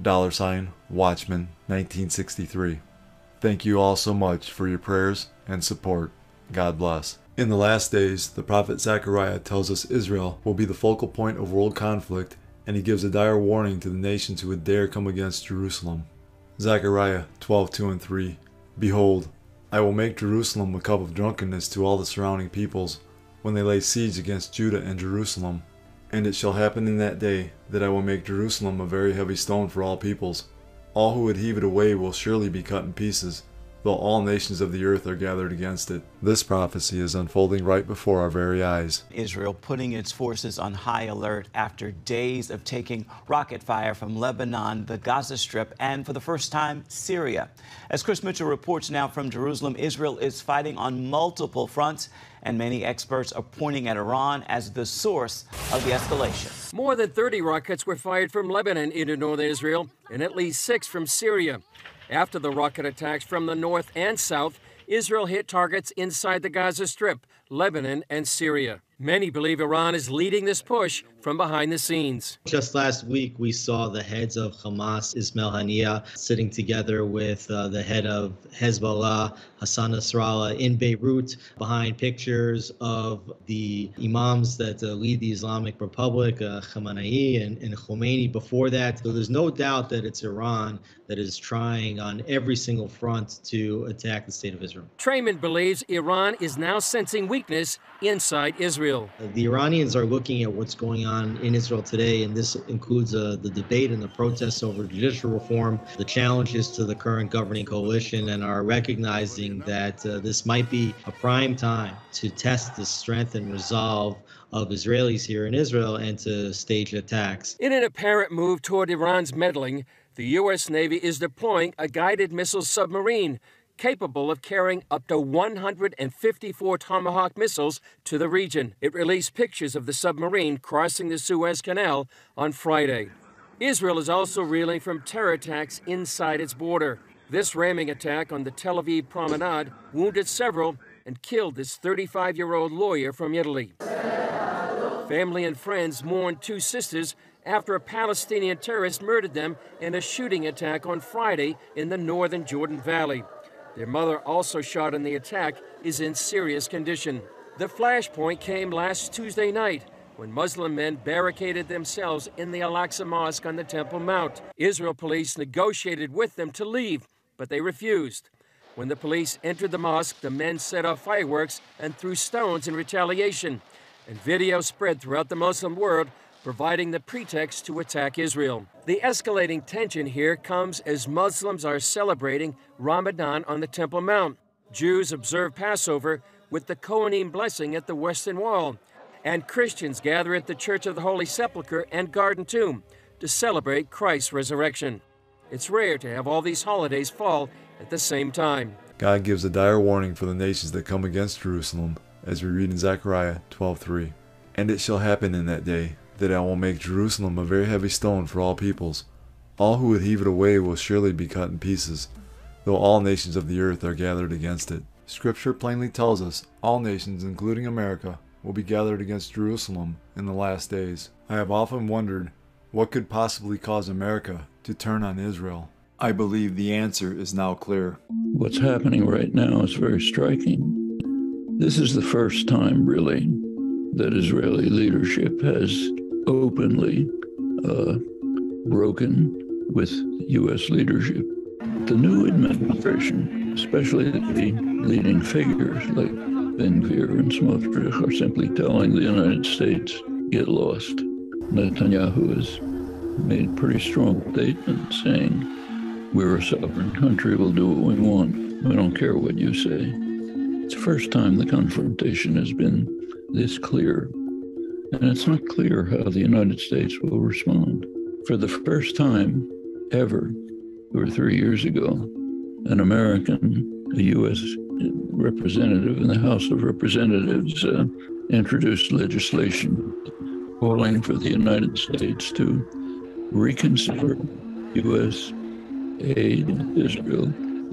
dollar sign Watchman 1963. Thank you all so much for your prayers and support. God bless. In the last days, the prophet Zechariah tells us Israel will be the focal point of world conflict, and he gives a dire warning to the nations who would dare come against Jerusalem. Zechariah 12 2 and 3. Behold, I will make Jerusalem a cup of drunkenness to all the surrounding peoples, when they lay siege against Judah and Jerusalem. And it shall happen in that day that I will make Jerusalem a very heavy stone for all peoples. All who would heave it away will surely be cut in pieces, though all nations of the earth are gathered against it. This prophecy is unfolding right before our very eyes. Israel putting its forces on high alert after days of taking rocket fire from Lebanon, the Gaza Strip, and for the first time, Syria. As Chris Mitchell reports now from Jerusalem, Israel is fighting on multiple fronts, and many experts are pointing at Iran as the source of the escalation. More than 30 rockets were fired from Lebanon into northern Israel, and at least six from Syria. After the rocket attacks from the north and south, Israel hit targets inside the Gaza Strip, Lebanon, and Syria. Many believe Iran is leading this push from behind the scenes. Just last week, we saw the heads of Hamas, Ismail Haniyeh, sitting together with uh, the head of Hezbollah, Hassan Nasrallah, in Beirut, behind pictures of the imams that uh, lead the Islamic Republic, uh, Khamenei and, and Khomeini before that. So there's no doubt that it's Iran that is trying on every single front to attack the state of Israel. Treyman believes Iran is now sensing weakness inside Israel. The Iranians are looking at what's going on in Israel today, and this includes uh, the debate and the protests over judicial reform, the challenges to the current governing coalition, and are recognizing that uh, this might be a prime time to test the strength and resolve of Israelis here in Israel and to stage attacks. In an apparent move toward Iran's meddling, the U.S. Navy is deploying a guided missile submarine capable of carrying up to 154 Tomahawk missiles to the region. It released pictures of the submarine crossing the Suez Canal on Friday. Israel is also reeling from terror attacks inside its border. This ramming attack on the Tel Aviv promenade wounded several and killed this 35 year old lawyer from Italy. Family and friends mourned two sisters after a Palestinian terrorist murdered them in a shooting attack on Friday in the northern Jordan Valley. Their mother, also shot in the attack, is in serious condition. The flashpoint came last Tuesday night when Muslim men barricaded themselves in the Al Aqsa Mosque on the Temple Mount. Israel police negotiated with them to leave, but they refused. When the police entered the mosque, the men set off fireworks and threw stones in retaliation. And video spread throughout the Muslim world providing the pretext to attack Israel. The escalating tension here comes as Muslims are celebrating Ramadan on the Temple Mount. Jews observe Passover with the Kohanim blessing at the Western Wall, and Christians gather at the Church of the Holy Sepulchre and Garden Tomb to celebrate Christ's resurrection. It's rare to have all these holidays fall at the same time. God gives a dire warning for the nations that come against Jerusalem, as we read in Zechariah 12:3. And it shall happen in that day that I will make Jerusalem a very heavy stone for all peoples. All who would heave it away will surely be cut in pieces, though all nations of the earth are gathered against it. Scripture plainly tells us all nations, including America, will be gathered against Jerusalem in the last days. I have often wondered what could possibly cause America to turn on Israel. I believe the answer is now clear. What's happening right now is very striking. This is the first time, really, that Israeli leadership has openly uh, broken with U.S. leadership. The new administration, especially the leading figures like Ben Gvir and Smotrich, are simply telling the United States, get lost. Netanyahu has made pretty strong statements saying, we're a sovereign country, we'll do what we want. We don't care what you say. It's the first time the confrontation has been this clear. And it's not clear how the United States will respond. For the first time ever, two or three years ago, an American, a U.S. representative in the House of Representatives, uh, introduced legislation calling for the United States to reconsider U.S. aid to Israel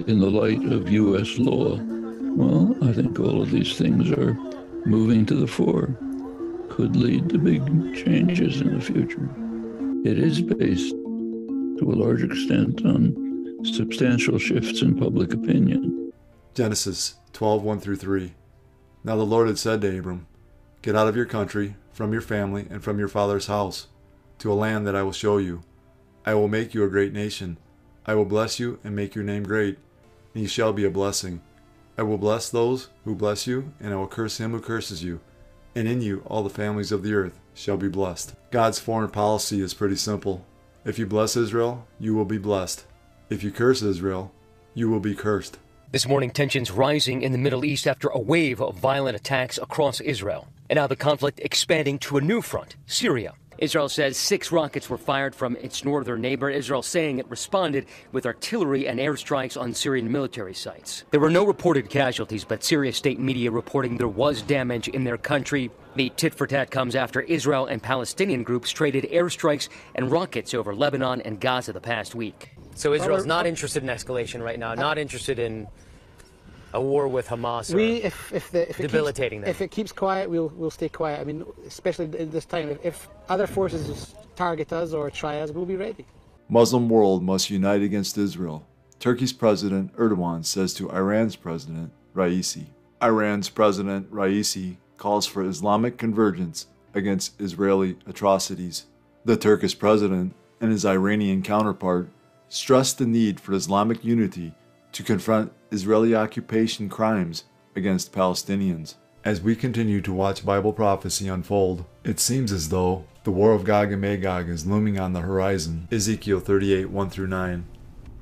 in the light of U.S. law. Well, I think all of these things are moving to the fore, could lead to big changes in the future. It is based to a large extent on substantial shifts in public opinion. Genesis 12 1 through 3. Now the Lord had said to Abram, Get out of your country, from your family, and from your father's house, to a land that I will show you. I will make you a great nation. I will bless you and make your name great, and you shall be a blessing. I will bless those who bless you, and I will curse him who curses you. And in you all the families of the earth shall be blessed. God's foreign policy is pretty simple. If you bless Israel, you will be blessed. If you curse Israel, you will be cursed. This morning, tensions rising in the Middle East after a wave of violent attacks across Israel. And now the conflict expanding to a new front, Syria. Israel says six rockets were fired from its northern neighbor. Israel saying it responded with artillery and airstrikes on Syrian military sites. There were no reported casualties, but Syria state media reporting there was damage in their country. The tit for tat comes after Israel and Palestinian groups traded airstrikes and rockets over Lebanon and Gaza the past week. So Israel's not uh, interested in escalation right now, not interested in a war with Hamas. We, if, if, the, if, it debilitating keeps, them. if it keeps quiet, we'll, we'll stay quiet. I mean, especially in this time, if, if other forces target us or try us, we'll be ready. Muslim world must unite against Israel. Turkey's President Erdogan says to Iran's President Raisi. Iran's President Raisi calls for Islamic convergence against Israeli atrocities. The Turkish president and his Iranian counterpart stressed the need for Islamic unity to confront Israeli occupation crimes against Palestinians. As we continue to watch Bible prophecy unfold, it seems as though the war of Gog and Magog is looming on the horizon. Ezekiel 38 1 through 9.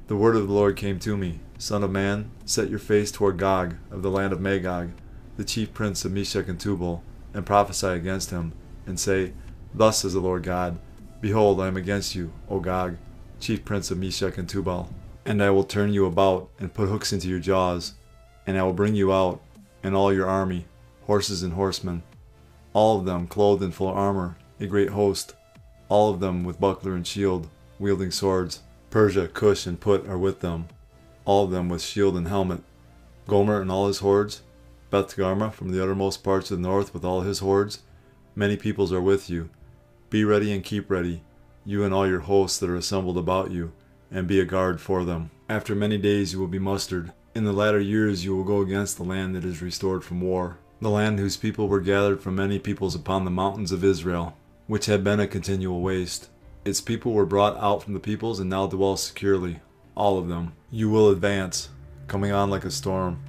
The word of the Lord came to me Son of man, set your face toward Gog of the land of Magog, the chief prince of Meshech and Tubal, and prophesy against him, and say, Thus says the Lord God, Behold, I am against you, O Gog, chief prince of Meshech and Tubal. And I will turn you about, and put hooks into your jaws, and I will bring you out, and all your army, horses and horsemen, all of them clothed in full armor, a great host, all of them with buckler and shield, wielding swords. Persia, Cush, and Put are with them, all of them with shield and helmet. Gomer and all his hordes, Beth Garma from the uttermost parts of the north with all his hordes, many peoples are with you. Be ready and keep ready, you and all your hosts that are assembled about you, and be a guard for them. After many days you will be mustered. In the latter years you will go against the land that is restored from war, the land whose people were gathered from many peoples upon the mountains of Israel, which had been a continual waste. Its people were brought out from the peoples and now dwell securely, all of them. You will advance, coming on like a storm.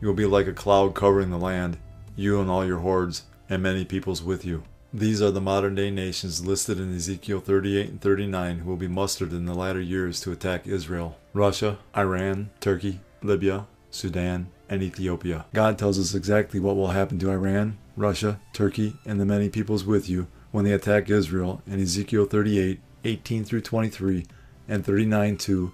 You will be like a cloud covering the land, you and all your hordes, and many peoples with you. These are the modern day nations listed in Ezekiel 38 and 39 who will be mustered in the latter years to attack Israel Russia, Iran, Turkey, Libya, Sudan, and Ethiopia. God tells us exactly what will happen to Iran, Russia, Turkey, and the many peoples with you when they attack Israel in Ezekiel 38 18 through 23 and 39 2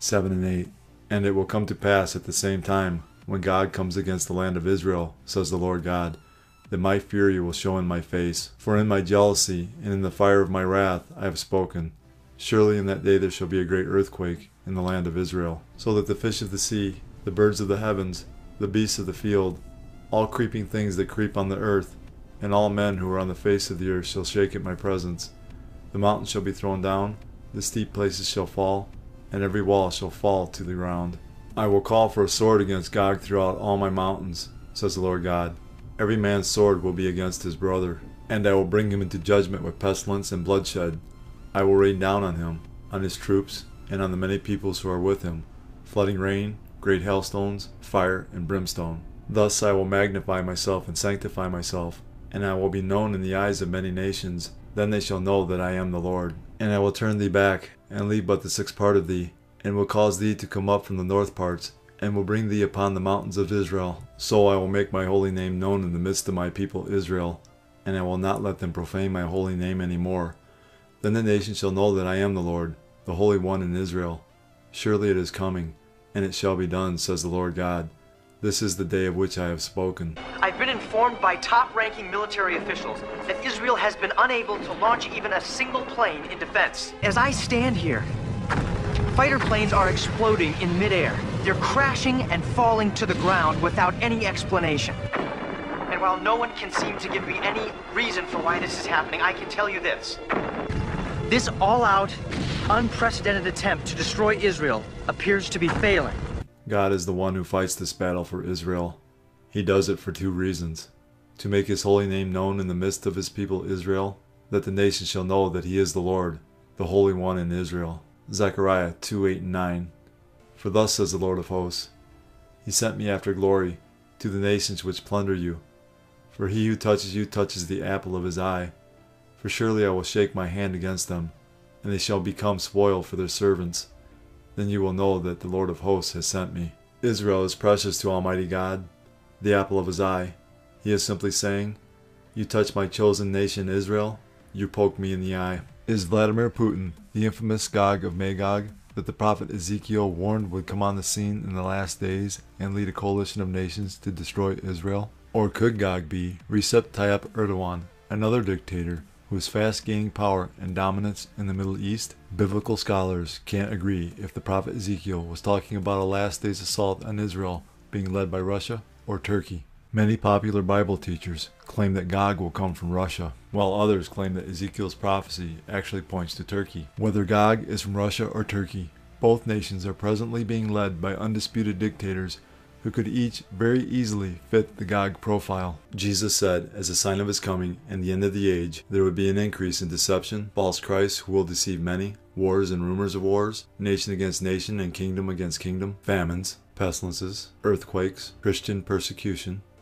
7 and 8. And it will come to pass at the same time when God comes against the land of Israel, says the Lord God that my fury will show in my face. For in my jealousy and in the fire of my wrath I have spoken. Surely in that day there shall be a great earthquake in the land of Israel, so that the fish of the sea, the birds of the heavens, the beasts of the field, all creeping things that creep on the earth, and all men who are on the face of the earth shall shake at my presence. The mountains shall be thrown down, the steep places shall fall, and every wall shall fall to the ground. I will call for a sword against Gog throughout all my mountains, says the Lord God. Every man's sword will be against his brother, and I will bring him into judgment with pestilence and bloodshed. I will rain down on him, on his troops, and on the many peoples who are with him, flooding rain, great hailstones, fire, and brimstone. Thus I will magnify myself and sanctify myself, and I will be known in the eyes of many nations. Then they shall know that I am the Lord. And I will turn thee back, and leave but the sixth part of thee, and will cause thee to come up from the north parts, and will bring thee upon the mountains of Israel. So I will make my holy name known in the midst of my people Israel, and I will not let them profane my holy name any more. Then the nations shall know that I am the Lord, the Holy One in Israel. Surely it is coming, and it shall be done, says the Lord God. This is the day of which I have spoken. I've been informed by top ranking military officials that Israel has been unable to launch even a single plane in defense. As I stand here, fighter planes are exploding in midair. They're crashing and falling to the ground without any explanation. And while no one can seem to give me any reason for why this is happening, I can tell you this. This all out, unprecedented attempt to destroy Israel appears to be failing. God is the one who fights this battle for Israel. He does it for two reasons to make his holy name known in the midst of his people Israel, that the nations shall know that he is the Lord, the Holy One in Israel. Zechariah 2 8 and 9. For thus says the Lord of hosts He sent me after glory to the nations which plunder you. For he who touches you touches the apple of his eye. For surely I will shake my hand against them, and they shall become spoil for their servants. Then you will know that the Lord of hosts has sent me. Israel is precious to Almighty God, the apple of his eye. He is simply saying, You touch my chosen nation Israel, you poke me in the eye. Is Vladimir Putin the infamous Gog of Magog that the prophet Ezekiel warned would come on the scene in the last days and lead a coalition of nations to destroy Israel? Or could Gog be Recep Tayyip Erdogan, another dictator who is fast gaining power and dominance in the Middle East? Biblical scholars can't agree if the prophet Ezekiel was talking about a last days assault on Israel being led by Russia or Turkey. Many popular Bible teachers claim that Gog will come from Russia, while others claim that Ezekiel's prophecy actually points to Turkey. Whether Gog is from Russia or Turkey, both nations are presently being led by undisputed dictators who could each very easily fit the Gog profile. Jesus said, as a sign of his coming and the end of the age, there would be an increase in deception, false Christs who will deceive many, wars and rumors of wars, nation against nation and kingdom against kingdom, famines, pestilences, earthquakes, Christian persecution,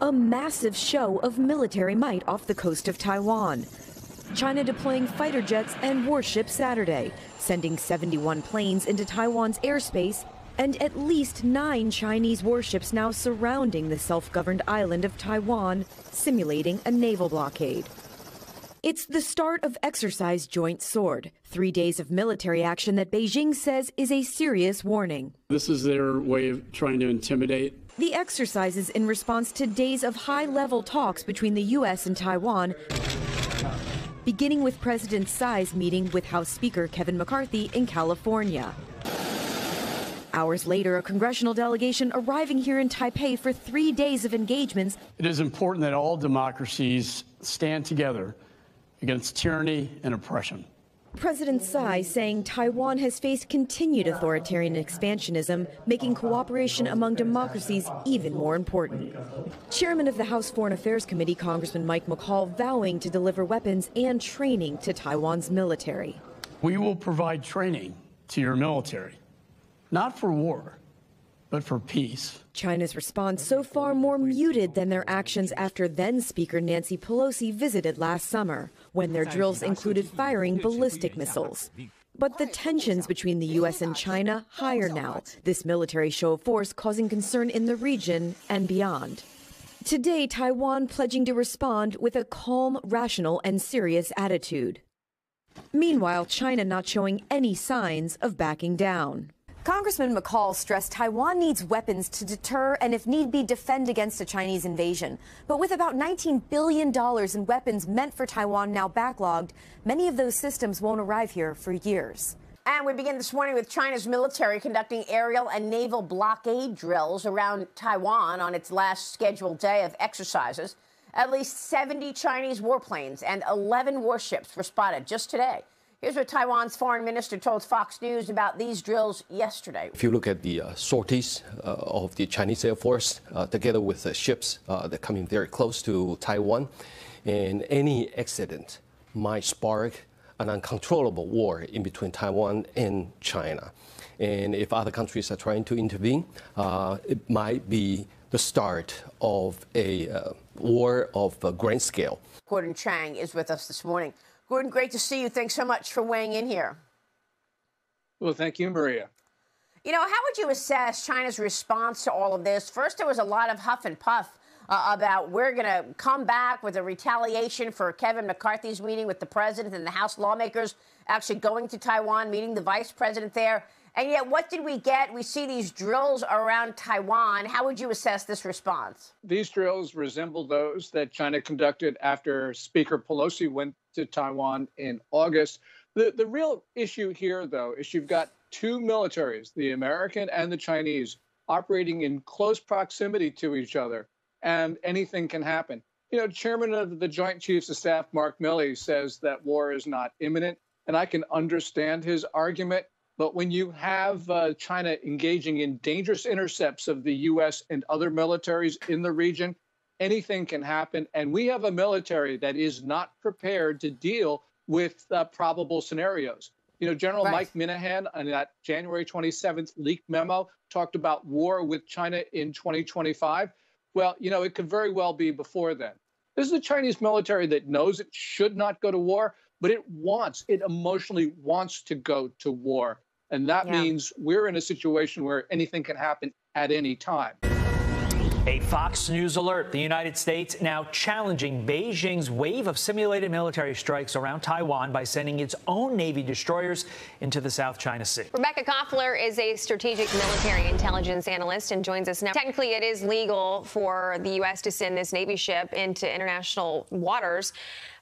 A massive show of military might off the coast of Taiwan. China deploying fighter jets and warships Saturday, sending 71 planes into Taiwan's airspace, and at least nine Chinese warships now surrounding the self governed island of Taiwan, simulating a naval blockade. It's the start of Exercise Joint Sword, three days of military action that Beijing says is a serious warning. This is their way of trying to intimidate the exercises in response to days of high level talks between the U.S. and Taiwan, beginning with President Tsai's meeting with House Speaker Kevin McCarthy in California. Hours later, a congressional delegation arriving here in Taipei for three days of engagements. It is important that all democracies stand together against tyranny and oppression. President Tsai saying Taiwan has faced continued authoritarian expansionism, making cooperation among democracies even more important. Chairman of the House Foreign Affairs Committee, Congressman Mike McCaul, vowing to deliver weapons and training to Taiwan's military. We will provide training to your military, not for war, but for peace. China's response so far more muted than their actions after then Speaker Nancy Pelosi visited last summer, when their drills included firing ballistic missiles. But the tensions between the U.S. and China higher now, this military show of force causing concern in the region and beyond. Today, Taiwan pledging to respond with a calm, rational, and serious attitude. Meanwhile, China not showing any signs of backing down. Congressman McCaul stressed Taiwan needs weapons to deter and, if need be, defend against a Chinese invasion. But with about $19 billion in weapons meant for Taiwan now backlogged, many of those systems won't arrive here for years. And we begin this morning with China's military conducting aerial and naval blockade drills around Taiwan on its last scheduled day of exercises. At least 70 Chinese warplanes and 11 warships were spotted just today. Here's what Taiwan's foreign minister told Fox News about these drills yesterday. If you look at the uh, sorties uh, of the Chinese Air Force, uh, together with the ships uh, that are coming very close to Taiwan, and any accident might spark an uncontrollable war in between Taiwan and China. And if other countries are trying to intervene, uh, it might be the start of a uh, war of a grand scale. Gordon Chang is with us this morning. Gordon, great to see you. Thanks so much for weighing in here. Well, thank you, Maria. You know, how would you assess China's response to all of this? First, there was a lot of huff and puff uh, about we're going to come back with a retaliation for Kevin McCarthy's meeting with the president and the House lawmakers actually going to Taiwan, meeting the vice president there. And yet, what did we get? We see these drills around Taiwan. How would you assess this response? These drills resemble those that China conducted after Speaker Pelosi went to Taiwan in August. The, the real issue here, though, is you've got two militaries, the American and the Chinese, operating in close proximity to each other, and anything can happen. You know, Chairman of the Joint Chiefs of Staff, Mark Milley, says that war is not imminent, and I can understand his argument. But when you have uh, China engaging in dangerous intercepts of the U.S. and other militaries in the region, anything can happen. And we have a military that is not prepared to deal with uh, probable scenarios. You know, General right. Mike Minihan on that January 27th leaked memo talked about war with China in 2025. Well, you know, it could very well be before then. This is a Chinese military that knows it should not go to war, but it wants, it emotionally wants to go to war. And that yeah. means we're in a situation where anything can happen at any time. A Fox News alert. The United States now challenging Beijing's wave of simulated military strikes around Taiwan by sending its own Navy destroyers into the South China Sea. Rebecca Koffler is a strategic military intelligence analyst and joins us now. Technically, it is legal for the U.S. to send this Navy ship into international waters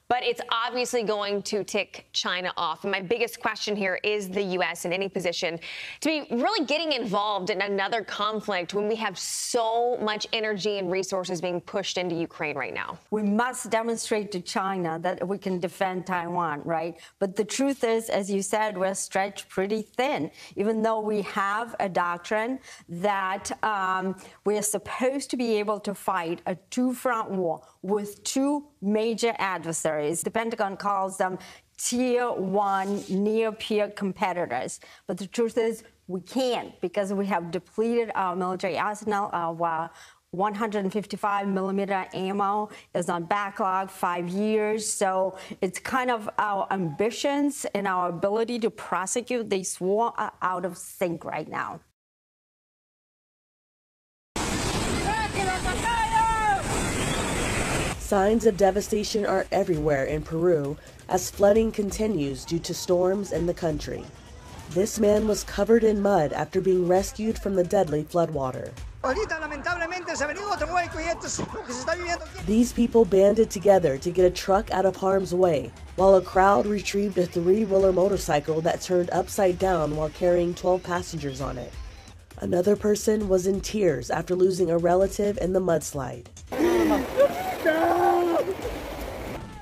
but it's obviously going to tick China off. And my biggest question here is the U.S. in any position to be really getting involved in another conflict when we have so much energy and resources being pushed into Ukraine right now? We must demonstrate to China that we can defend Taiwan, right? But the truth is, as you said, we're stretched pretty thin, even though we have a doctrine that um, we're supposed to be able to fight a two front war with two major adversaries. The Pentagon calls them tier one near peer competitors. But the truth is, we can't because we have depleted our military arsenal. Our 155 millimeter ammo is on backlog five years. So it's kind of our ambitions and our ability to prosecute this war are out of sync right now. Signs of devastation are everywhere in Peru as flooding continues due to storms in the country. This man was covered in mud after being rescued from the deadly floodwater. These people banded together to get a truck out of harm's way, while a crowd retrieved a three wheeler motorcycle that turned upside down while carrying 12 passengers on it. Another person was in tears after losing a relative in the mudslide.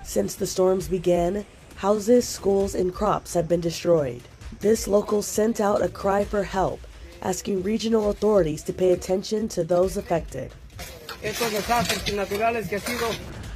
Since the storms began, houses, schools, and crops have been destroyed. This local sent out a cry for help, asking regional authorities to pay attention to those affected.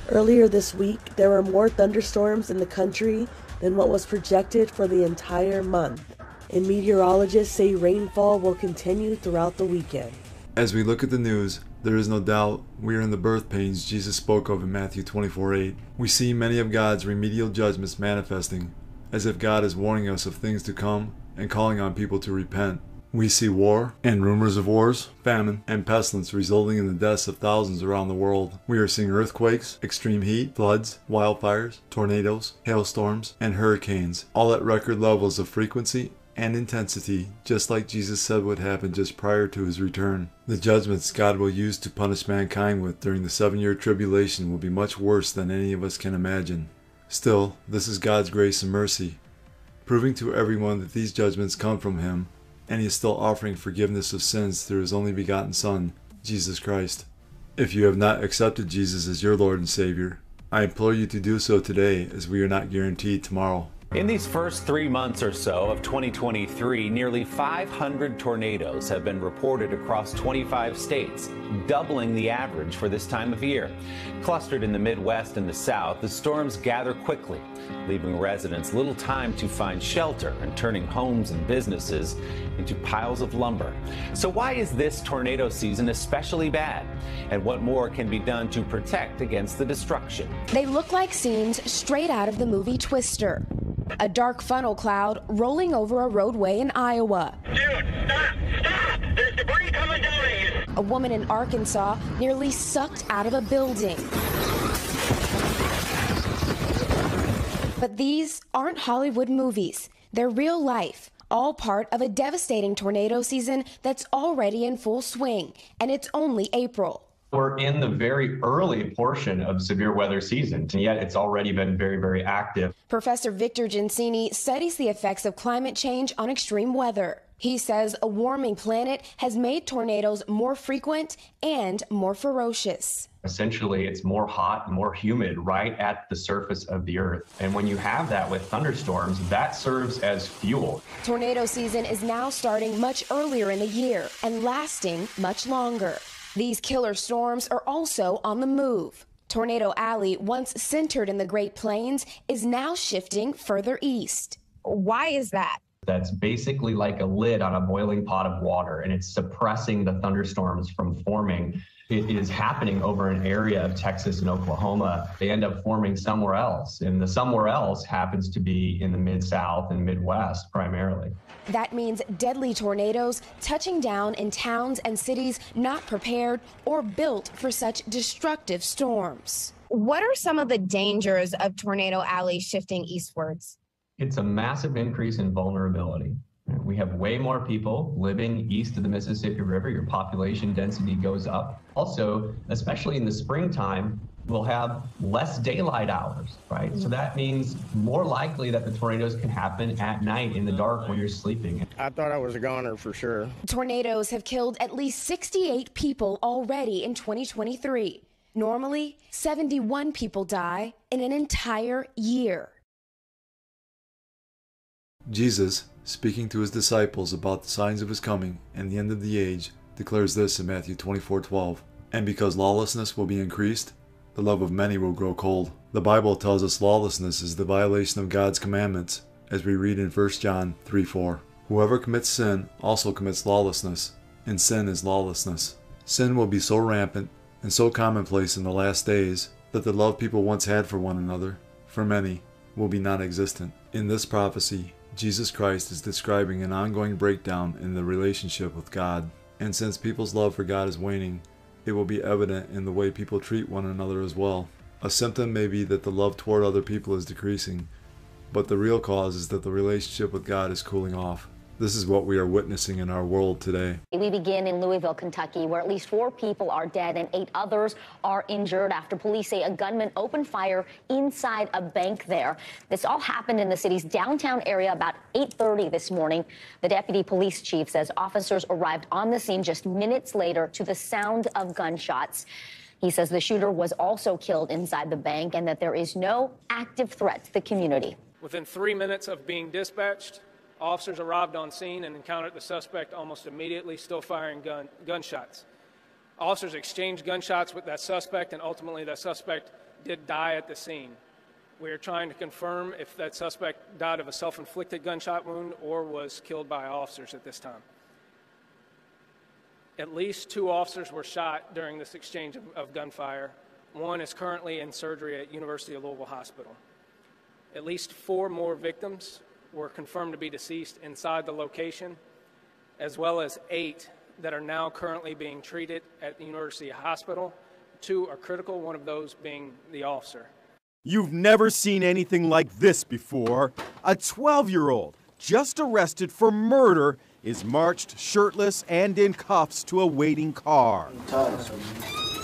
Earlier this week, there were more thunderstorms in the country than what was projected for the entire month, and meteorologists say rainfall will continue throughout the weekend. As we look at the news, there is no doubt we are in the birth pains Jesus spoke of in Matthew 24 8. We see many of God's remedial judgments manifesting, as if God is warning us of things to come and calling on people to repent. We see war and rumors of wars, famine, and pestilence resulting in the deaths of thousands around the world. We are seeing earthquakes, extreme heat, floods, wildfires, tornadoes, hailstorms, and hurricanes, all at record levels of frequency and intensity, just like Jesus said would happen just prior to his return. The judgments God will use to punish mankind with during the seven year tribulation will be much worse than any of us can imagine. Still, this is God's grace and mercy, proving to everyone that these judgments come from Him, and He is still offering forgiveness of sins through His only begotten Son, Jesus Christ. If you have not accepted Jesus as your Lord and Savior, I implore you to do so today as we are not guaranteed tomorrow. In these first three months or so of 2023, nearly 500 tornadoes have been reported across 25 states, doubling the average for this time of year. Clustered in the Midwest and the South, the storms gather quickly, leaving residents little time to find shelter and turning homes and businesses into piles of lumber. So, why is this tornado season especially bad? And what more can be done to protect against the destruction? They look like scenes straight out of the movie Twister. A dark funnel cloud rolling over a roadway in Iowa. Dude, stop! Stop! There's debris coming down! A woman in Arkansas nearly sucked out of a building. But these aren't Hollywood movies. They're real life, all part of a devastating tornado season that's already in full swing, and it's only April. We're in the very early portion of severe weather season, and yet it's already been very, very active. Professor Victor Gensini studies the effects of climate change on extreme weather. He says a warming planet has made tornadoes more frequent and more ferocious. Essentially, it's more hot and more humid right at the surface of the earth. And when you have that with thunderstorms, that serves as fuel. Tornado season is now starting much earlier in the year and lasting much longer. These killer storms are also on the move. Tornado Alley, once centered in the Great Plains, is now shifting further east. Why is that? That's basically like a lid on a boiling pot of water, and it's suppressing the thunderstorms from forming. It is happening over an area of Texas and Oklahoma. They end up forming somewhere else, and the somewhere else happens to be in the Mid South and Midwest primarily. That means deadly tornadoes touching down in towns and cities not prepared or built for such destructive storms. What are some of the dangers of Tornado Alley shifting eastwards? It's a massive increase in vulnerability. We have way more people living east of the Mississippi River. Your population density goes up. Also, especially in the springtime, we'll have less daylight hours, right? So that means more likely that the tornadoes can happen at night in the dark when you're sleeping. I thought I was a goner for sure. Tornadoes have killed at least 68 people already in 2023. Normally, 71 people die in an entire year. Jesus, speaking to his disciples about the signs of his coming and the end of the age, declares this in Matthew 24:12. And because lawlessness will be increased, the love of many will grow cold. The Bible tells us lawlessness is the violation of God's commandments, as we read in 1 John 3:4. Whoever commits sin also commits lawlessness, and sin is lawlessness. Sin will be so rampant and so commonplace in the last days that the love people once had for one another, for many, will be non existent. In this prophecy, Jesus Christ is describing an ongoing breakdown in the relationship with God. And since people's love for God is waning, it will be evident in the way people treat one another as well. A symptom may be that the love toward other people is decreasing, but the real cause is that the relationship with God is cooling off. This is what we are witnessing in our world today. We begin in Louisville, Kentucky, where at least four people are dead and eight others are injured after police say a gunman opened fire inside a bank there. This all happened in the city's downtown area about 8:30 this morning. The deputy police chief says officers arrived on the scene just minutes later to the sound of gunshots. He says the shooter was also killed inside the bank and that there is no active threat to the community. Within three minutes of being dispatched, Officers arrived on scene and encountered the suspect almost immediately, still firing gun, gunshots. Officers exchanged gunshots with that suspect, and ultimately, that suspect did die at the scene. We are trying to confirm if that suspect died of a self inflicted gunshot wound or was killed by officers at this time. At least two officers were shot during this exchange of, of gunfire. One is currently in surgery at University of Louisville Hospital. At least four more victims were confirmed to be deceased inside the location, as well as eight that are now currently being treated at the University Hospital. Two are critical, one of those being the officer. You've never seen anything like this before. A 12 year old, just arrested for murder, is marched shirtless and in cuffs to a waiting car.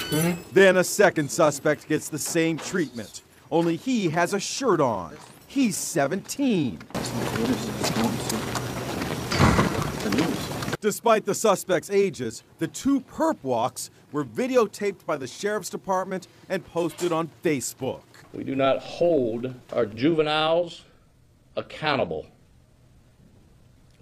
Hmm? Then a second suspect gets the same treatment, only he has a shirt on. He's 17. Despite the suspects' ages, the two perp walks were videotaped by the sheriff's department and posted on Facebook. We do not hold our juveniles accountable.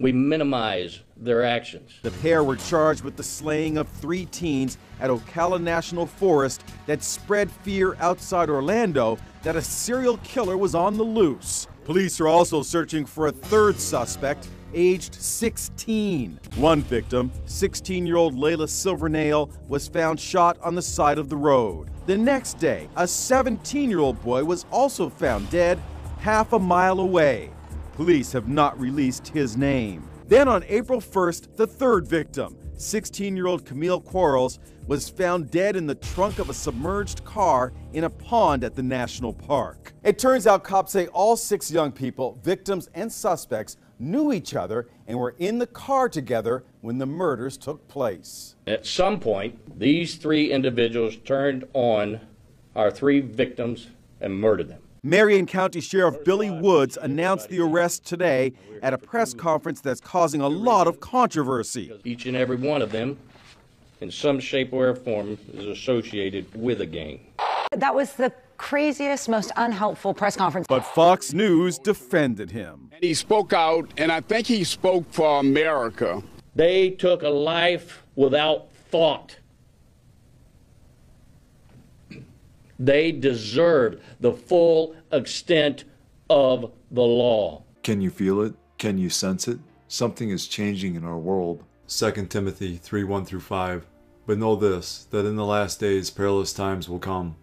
We minimize their actions. The pair were charged with the slaying of three teens at Ocala National Forest that spread fear outside Orlando that a serial killer was on the loose. Police are also searching for a third suspect, aged 16. One victim, 16 year old Layla Silvernail, was found shot on the side of the road. The next day, a 17 year old boy was also found dead half a mile away. Police have not released his name. Then on April 1st, the third victim, 16 year old Camille Quarles, was found dead in the trunk of a submerged car in a pond at the national park. It turns out cops say all six young people, victims and suspects, knew each other and were in the car together when the murders took place. At some point, these three individuals turned on our three victims and murdered them. Marion County Sheriff Billy Woods announced the arrest today at a press conference that's causing a lot of controversy. Each and every one of them, in some shape or form, is associated with a gang. That was the craziest, most unhelpful press conference. But Fox News defended him. He spoke out, and I think he spoke for America. They took a life without thought. They deserved the full extent of the law. Can you feel it? Can you sense it? Something is changing in our world. 2 Timothy 3 1 through 5. But know this, that in the last days perilous times will come.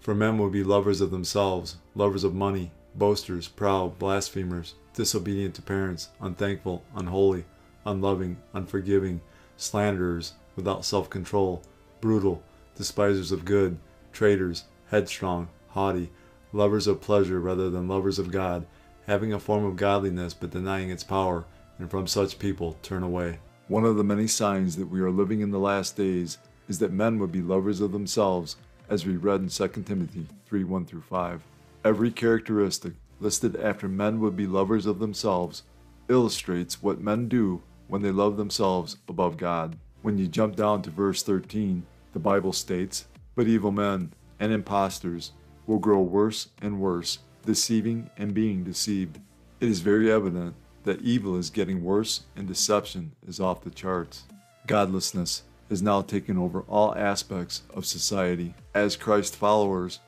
For men will be lovers of themselves, lovers of money, boasters, proud, blasphemers, disobedient to parents, unthankful, unholy, unloving, unforgiving, slanderers, without self control, brutal, despisers of good, traitors, headstrong, haughty, lovers of pleasure rather than lovers of God, having a form of godliness but denying its power, and from such people turn away. One of the many signs that we are living in the last days is that men would be lovers of themselves, as we read in 2 Timothy 3 1 through 5. Every characteristic listed after men would be lovers of themselves illustrates what men do when they love themselves above God. When you jump down to verse 13, the Bible states, But evil men and impostors will grow worse and worse, deceiving and being deceived. It is very evident that evil is getting worse and deception is off the charts. Godlessness has now taken over all aspects of society. As Christ followers,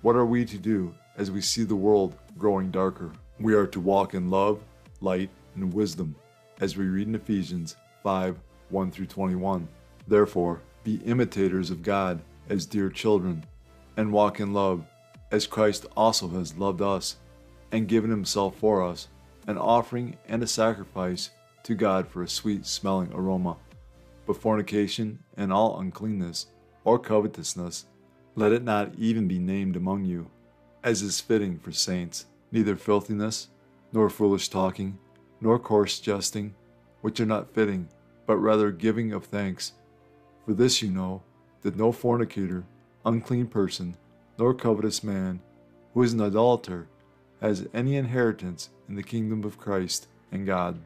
what are we to do as we see the world growing darker? We are to walk in love, light, and wisdom, as we read in Ephesians 5 1 through 21. Therefore, be imitators of God as dear children, and walk in love, as Christ also has loved us and given himself for us, an offering and a sacrifice to God for a sweet smelling aroma. But fornication and all uncleanness or covetousness, let it not even be named among you, as is fitting for saints, neither filthiness, nor foolish talking, nor coarse jesting, which are not fitting, but rather giving of thanks. For this you know, that no fornicator, unclean person, nor covetous man, who is an idolater, has any inheritance in the kingdom of Christ and God.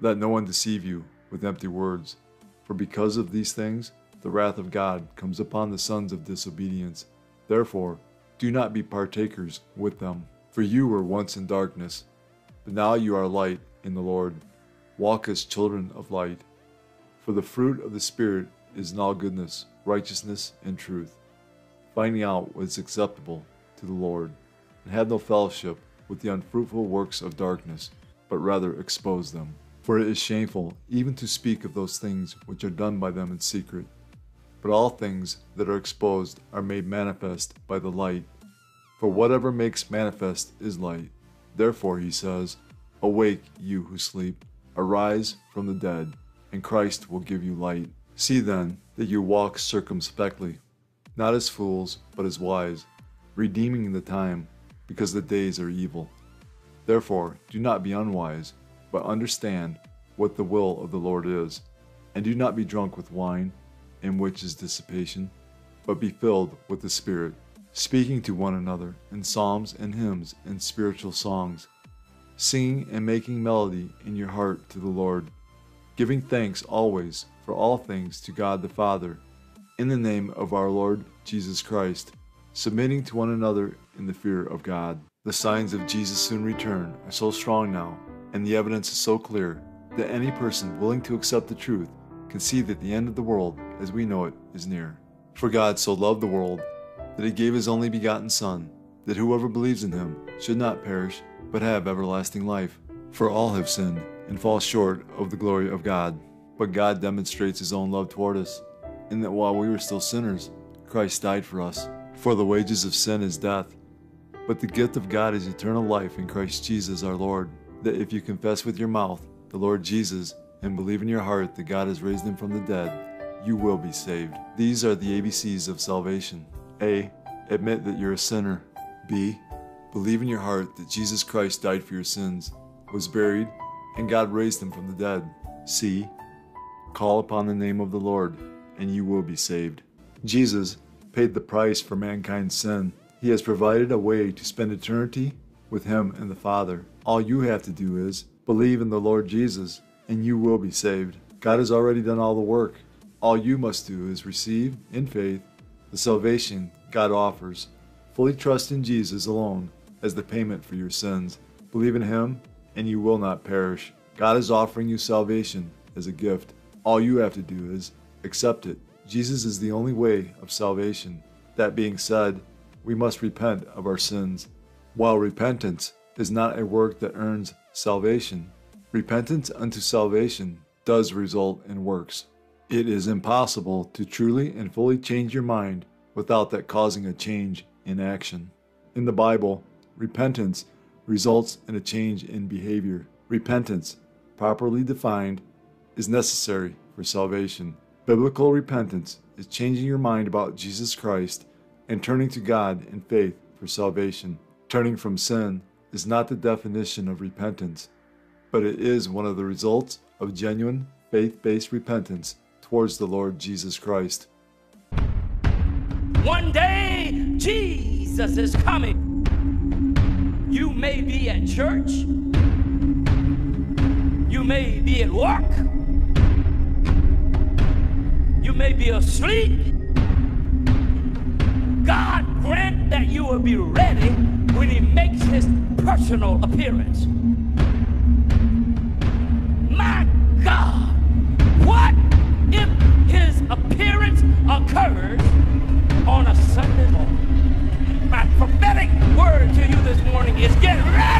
Let no one deceive you with empty words, for because of these things the wrath of God comes upon the sons of disobedience. Therefore, do not be partakers with them. For you were once in darkness, but now you are light in the Lord. Walk as children of light. For the fruit of the Spirit is in all goodness, righteousness, and truth, finding out what is acceptable to the Lord, and have no fellowship with the unfruitful works of darkness, but rather expose them. For it is shameful even to speak of those things which are done by them in secret. But all things that are exposed are made manifest by the light. For whatever makes manifest is light. Therefore, he says, Awake, you who sleep, arise from the dead, and Christ will give you light. See then that you walk circumspectly, not as fools, but as wise, redeeming the time, because the days are evil. Therefore, do not be unwise, but understand what the will of the Lord is. And do not be drunk with wine, in which is dissipation, but be filled with the Spirit, speaking to one another in psalms and hymns and spiritual songs, singing and making melody in your heart to the Lord, giving thanks always for all things to God the Father, in the name of our Lord Jesus Christ, submitting to one another in the fear of God. The signs of Jesus' soon return are so strong now, and the evidence is so clear, that any person willing to accept the truth can see that the end of the world as we know it is near. For God so loved the world that he gave his only begotten Son, that whoever believes in him should not perish, but have everlasting life. For all have sinned and fall short of the glory of God. But God demonstrates his own love toward us, in that while we were still sinners, Christ died for us. For the wages of sin is death, but the gift of God is eternal life in Christ Jesus our Lord. That if you confess with your mouth the Lord Jesus and believe in your heart that God has raised him from the dead, you will be saved. These are the ABCs of salvation. A. Admit that you're a sinner. B. Believe in your heart that Jesus Christ died for your sins, was buried, and God raised him from the dead. C. Call upon the name of the Lord, and you will be saved. Jesus paid the price for mankind's sin. He has provided a way to spend eternity with Him and the Father. All you have to do is believe in the Lord Jesus, and you will be saved. God has already done all the work. All you must do is receive, in faith, the salvation God offers. Fully trust in Jesus alone as the payment for your sins. Believe in Him, and you will not perish. God is offering you salvation as a gift. All you have to do is accept it. Jesus is the only way of salvation. That being said, we must repent of our sins. While repentance is not a work that earns salvation, repentance unto salvation does result in works. It is impossible to truly and fully change your mind without that causing a change in action. In the Bible, repentance results in a change in behavior. Repentance, properly defined, is necessary for salvation. Biblical repentance is changing your mind about Jesus Christ and turning to God in faith for salvation. Turning from sin is not the definition of repentance, but it is one of the results of genuine faith based repentance towards the Lord Jesus Christ. One day, Jesus is coming. You may be at church, you may be at work, you may be asleep. God grant that you will be ready when He makes His personal appearance. My God, what if His appearance occurs on a Sunday morning? My prophetic word to you this morning is get ready!